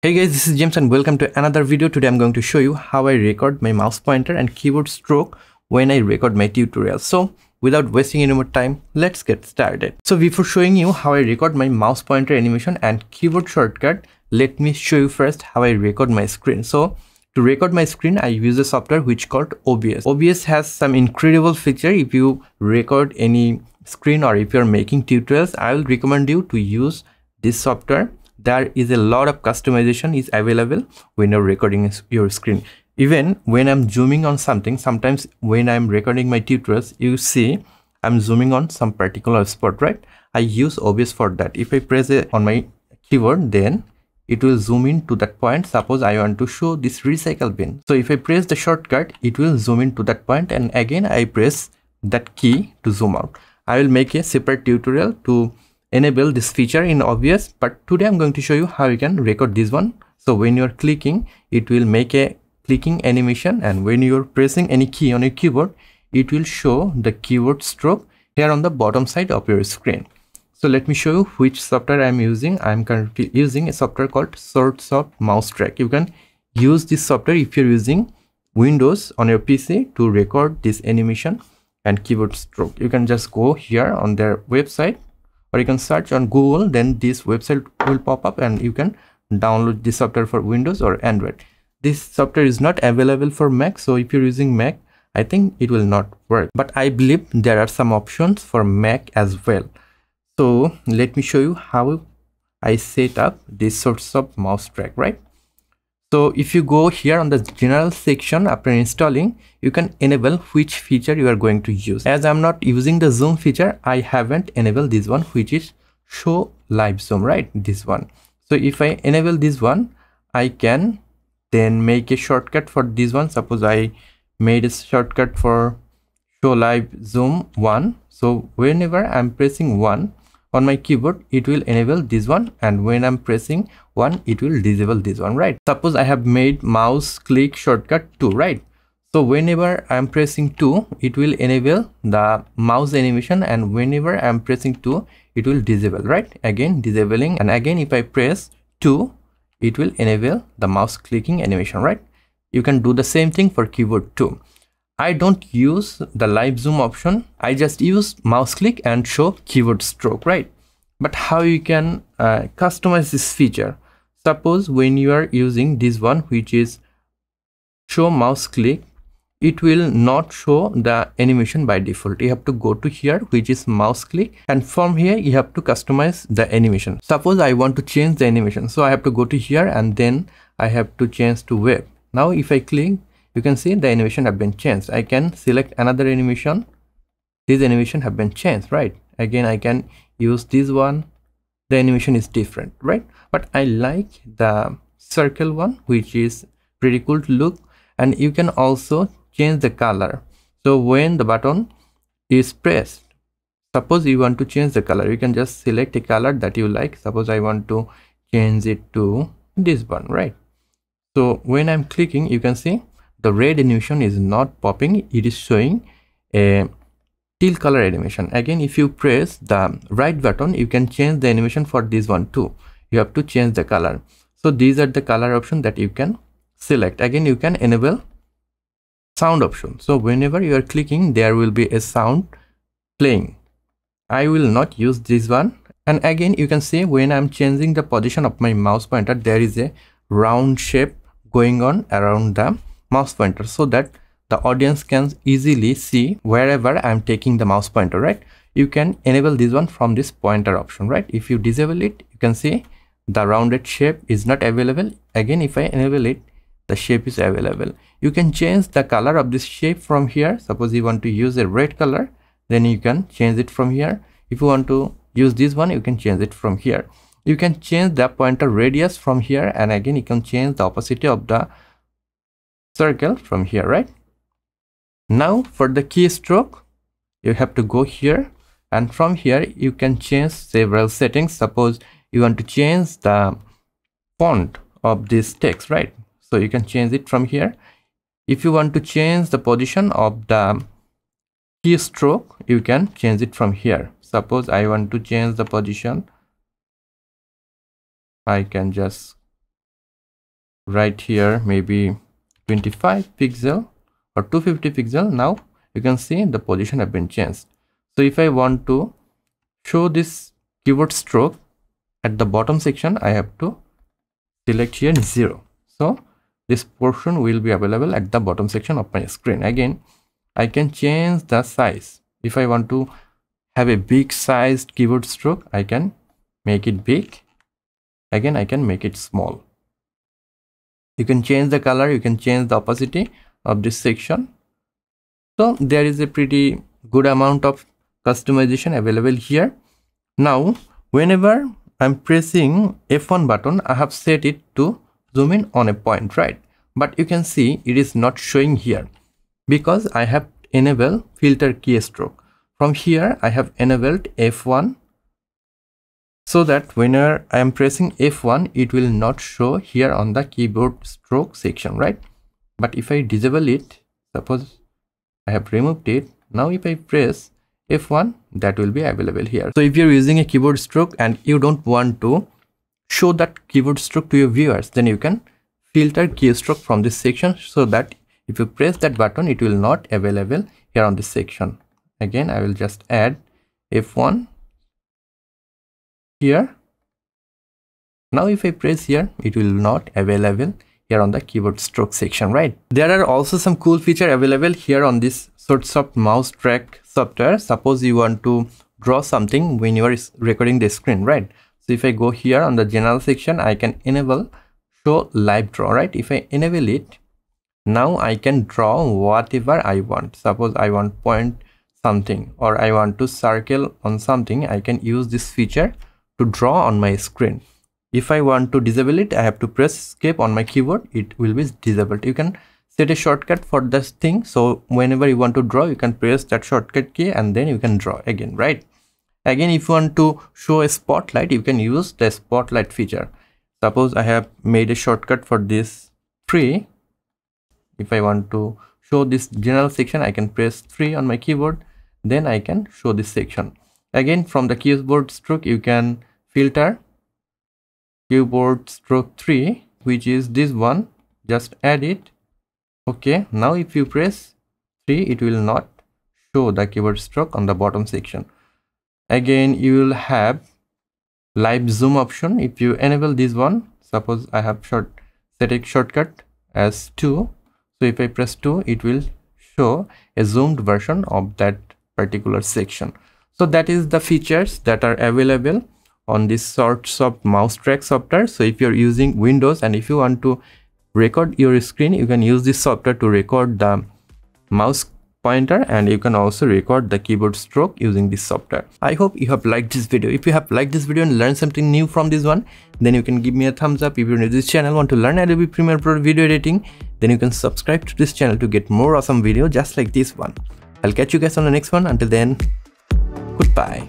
Hey guys, this is James and welcome to another video. Today I'm going to show you how I record my mouse pointer and keyboard stroke when I record my tutorial. So without wasting any more time, let's get started. So before showing you how I record my mouse pointer animation and keyboard shortcut, let me show you first how I record my screen. So to record my screen, I use a software which called OBS. OBS has some incredible feature if you record any screen or if you're making tutorials, I will recommend you to use this software there is a lot of customization is available when you're recording your screen. Even when i'm zooming on something sometimes when i'm recording my tutorials you see i'm zooming on some particular spot right? I use obs for that. If i press it on my keyboard then it will zoom in to that point. Suppose i want to show this recycle bin. So if i press the shortcut it will zoom in to that point and again i press that key to zoom out. I will make a separate tutorial to enable this feature in OBS but today i'm going to show you how you can record this one. So when you're clicking it will make a clicking animation and when you're pressing any key on your keyboard it will show the keyboard stroke here on the bottom side of your screen. So let me show you which software i'm using. I'm currently using a software called swordsoft mousetrack you can use this software if you're using windows on your pc to record this animation and keyboard stroke. You can just go here on their website or you can search on google then this website will pop up and you can download this software for windows or android. This software is not available for mac so if you're using mac i think it will not work. But i believe there are some options for mac as well. So let me show you how i set up this Swordsoft mouse mousetrack right so if you go here on the general section after installing, you can enable which feature you are going to use. As I'm not using the zoom feature, I haven't enabled this one, which is show live zoom, right? This one. So if I enable this one, I can then make a shortcut for this one. Suppose I made a shortcut for show live zoom one. So whenever I'm pressing one, on my keyboard it will enable this one and when i'm pressing one it will disable this one right? Suppose i have made mouse click shortcut 2 right? So whenever i'm pressing 2 it will enable the mouse animation and whenever i'm pressing 2 it will disable right? Again disabling and again if i press 2 it will enable the mouse clicking animation right? You can do the same thing for keyboard too I don't use the live zoom option. I just use mouse click and show keyboard stroke, right? But how you can uh, customize this feature? Suppose when you are using this one, which is show mouse click, it will not show the animation by default. You have to go to here, which is mouse click. And from here, you have to customize the animation. Suppose I want to change the animation. So I have to go to here and then I have to change to web. Now if I click you can see the animation have been changed. I can select another animation. This animation have been changed right? Again i can use this one. The animation is different right? But i like the circle one which is pretty cool to look. And you can also change the color. So when the button is pressed suppose you want to change the color. You can just select a color that you like. Suppose i want to change it to this one right? So when i'm clicking you can see the red animation is not popping it is showing a teal color animation. Again if you press the right button you can change the animation for this one too. You have to change the color. So these are the color option that you can select. Again you can enable sound option. So whenever you are clicking there will be a sound playing. I will not use this one. And again you can see when i'm changing the position of my mouse pointer there is a round shape going on around the mouse pointer so that the audience can easily see wherever I'm taking the mouse pointer, right? You can enable this one from this pointer option, right? If you disable it, you can see the rounded shape is not available. Again, if I enable it, the shape is available. You can change the color of this shape from here. Suppose you want to use a red color, then you can change it from here. If you want to use this one, you can change it from here. You can change the pointer radius from here and again you can change the opacity of the circle from here right? Now for the keystroke you have to go here. And from here you can change several settings. Suppose you want to change the font of this text right? So you can change it from here. If you want to change the position of the keystroke you can change it from here. Suppose i want to change the position. I can just right here maybe 25 pixel or 250 pixel. Now you can see the position have been changed. So if i want to show this keyboard stroke at the bottom section i have to select here zero. So this portion will be available at the bottom section of my screen. Again i can change the size. If i want to have a big sized keyboard stroke i can make it big. Again i can make it small you can change the color you can change the opacity of this section. So there is a pretty good amount of customization available here. Now whenever i'm pressing f1 button i have set it to zoom in on a point right? But you can see it is not showing here because i have enabled filter keystroke. From here i have enabled f1 so that whenever I am pressing F1 it will not show here on the keyboard stroke section right? But if I disable it suppose I have removed it now if I press F1 that will be available here. So if you're using a keyboard stroke and you don't want to show that keyboard stroke to your viewers then you can filter keystroke from this section so that if you press that button it will not available here on this section. Again I will just add F1 here. Now if i press here it will not available here on the keyboard stroke section right? There are also some cool feature available here on this Swordsoft mouse track software. Suppose you want to draw something when you are recording the screen right? So if i go here on the general section i can enable show live draw right? If i enable it now i can draw whatever i want. Suppose i want point something or i want to circle on something i can use this feature to draw on my screen. If i want to disable it i have to press escape on my keyboard. It will be disabled. You can set a shortcut for this thing. So whenever you want to draw you can press that shortcut key and then you can draw again right? Again if you want to show a spotlight you can use the spotlight feature. Suppose i have made a shortcut for this tree. If i want to show this general section i can press 3 on my keyboard. Then i can show this section. Again from the keyboard stroke you can filter keyboard stroke 3 which is this one. Just add it. Okay now if you press 3 it will not show the keyboard stroke on the bottom section. Again you will have live zoom option. If you enable this one suppose i have short set a shortcut as 2 so if i press 2 it will show a zoomed version of that particular section. So that is the features that are available on this Swordsoft mouse track software. So if you're using windows and if you want to record your screen you can use this software to record the mouse pointer and you can also record the keyboard stroke using this software. I hope you have liked this video. If you have liked this video and learned something new from this one then you can give me a thumbs up. If you're new to this channel want to learn adobe premiere pro video editing then you can subscribe to this channel to get more awesome video just like this one. I'll catch you guys on the next one. Until then goodbye